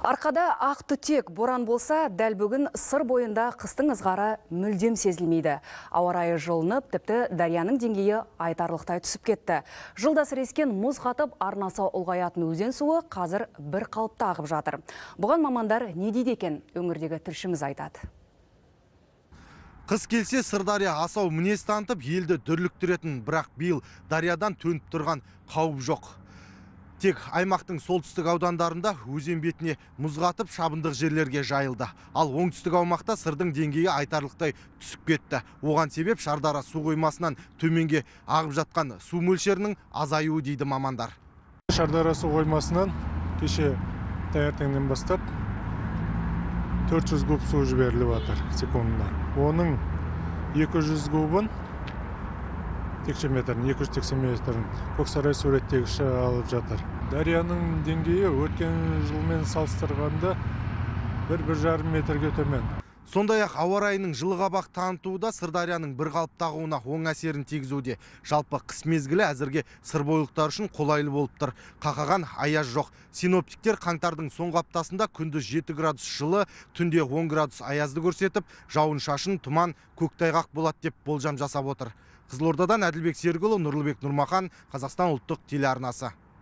Арқада ақ түтек боран болса, дәл бүгін сыр бойында қыстың ызғары мүлдем сезілмейді. Ауа райы жылынып, тіпті дарияның деңгейі айтарлықтай түсіп кетті. Жылда сірескен мұз қатып, арнасы ұлғаятын өзен суы қазір бір қалыпта ағып жатыр. Бұған мамандар не дейді екен? Өңірдегі тілшіміз айтады. Қыс келсе Сырдария асау мінез елді дүрліктіретін, бірақ биыл дариядан төніп тұрған қауіп жоқ. Тек аймақтың солтүстік аудандарында өзен бетіне мұз қатып шабындық жерлерге жайылды. Ал оңтүстік аумақта сырдың деңгейі айтарлықтай түсіп кетті. Оған себеп Шардара су қоймасынан төменге ағып жатқан су мөлшерінің азаюы дейді мамандар. шардара су қоймасынан кеше таңертеңнен бастап 400 куб су жіберіліп жатыр секундына оның 200 кубын текше метрін 280 метрін көксарай суреттегіші алып жатыр дарияның деңгейі өткен жылмен салыстырғанда бір бір жарым метрге төмен Сондай ақ ауа райының жылғабақ танытуы да Сырдарияның бір қалыптағуына оң әсерін тигізуде. Жалпы қыс мезгілі әзірге сырбойлықтар үшін қолайлы болып тұр. Қақаған аяз жоқ. Синоптиктер қаңтардың соңғы аптасында күндіз 7 градус жылы, түнде 10 градус аязды көрсетіп, жауын шашын, тұман, көктайғақ болады деп болжам жасап отыр. Қызылордадан Әділбек Сергұлы, Нұрлыбек Нұрмахан, Қазақстан ұлттық телеарнасы.